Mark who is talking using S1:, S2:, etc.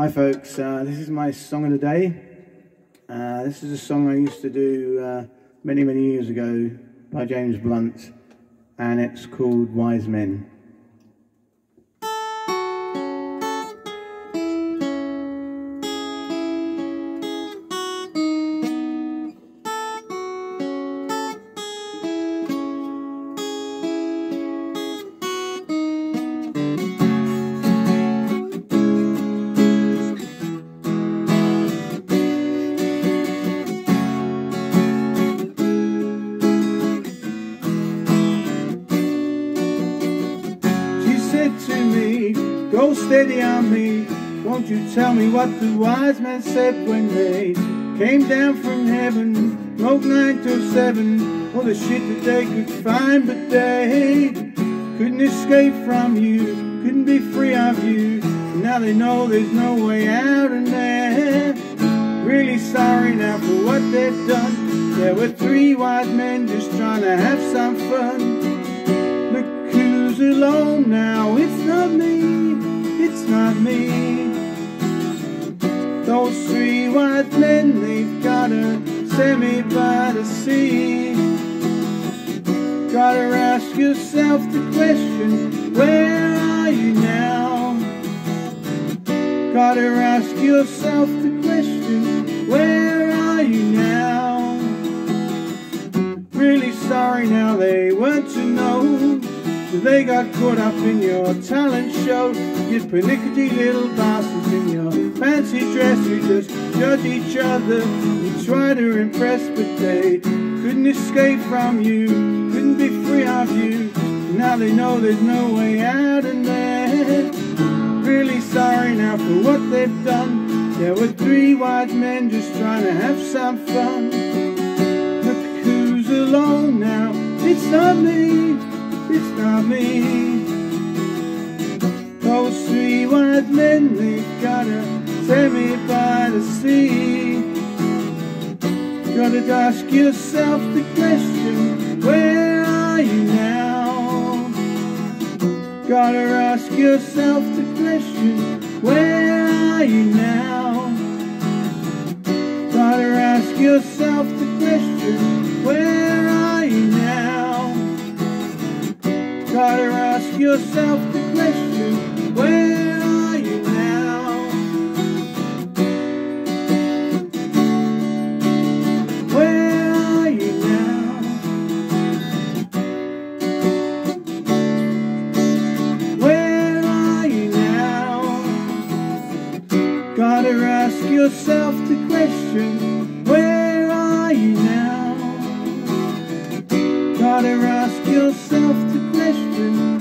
S1: Hi, folks. Uh, this is my song of the day. Uh, this is a song I used to do uh, many, many years ago by James Blunt, and it's called Wise Men. Go steady on me. Won't you tell me what the wise men said when they came down from heaven? Smoked nine to seven, all the shit that they could find, but they couldn't escape from you, couldn't be free of you. Now they know there's no way out, and they're really sorry now for what they've done. There were three wise men just trying to have some fun Look who's alone now. It's not me, it's not me. Those three white men, they've got a semi by the sea. Gotta ask yourself the question, where are you now? Gotta ask yourself the question, where know they got caught up in your talent show. You pernickety little bastards in your fancy dress who just judge each other. You try to impress, but they couldn't escape from you, couldn't be free of you. Now they know there's no way out, and they're really sorry now for what they've done. There were three wise men just trying to have some fun. Look who's alone now, it's not me me. Those three wise men, they gotta send me by the sea. Gotta ask yourself the question, where are you now? Gotta ask yourself the question, where are you now? Gotta ask yourself the question, yourself the question, where are you now? Where are you now? Where are you now? Gotta ask yourself the question, where are you now? Gotta ask yourself the question